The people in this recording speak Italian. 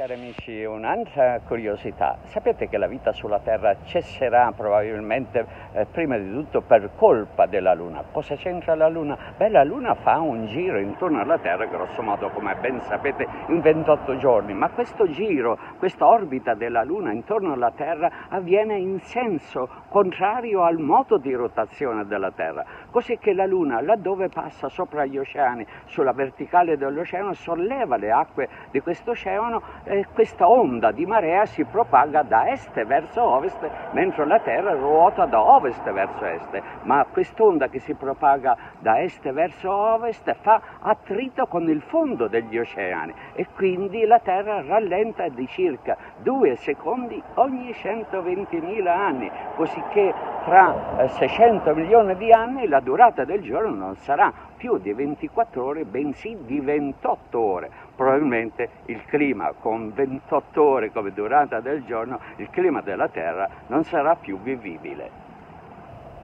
cari amici, un'altra curiosità. Sapete che la vita sulla Terra cesserà probabilmente eh, prima di tutto per colpa della Luna. Cosa c'entra la Luna? Beh, la Luna fa un giro intorno alla Terra, grosso modo, come ben sapete, in 28 giorni, ma questo giro, questa orbita della Luna intorno alla Terra avviene in senso contrario al modo di rotazione della Terra, così che la Luna, laddove passa sopra gli oceani, sulla verticale dell'oceano, solleva le acque di questo oceano questa onda di marea si propaga da est verso ovest, mentre la Terra ruota da ovest verso est. Ma quest'onda che si propaga da est verso ovest fa attrito con il fondo degli oceani e quindi la Terra rallenta di circa due secondi ogni 120.000 anni, così che tra 600 eh, milioni di anni la durata del giorno non sarà più di 24 ore, bensì di 28 ore. Probabilmente il clima con 28 ore come durata del giorno, il clima della Terra non sarà più vivibile.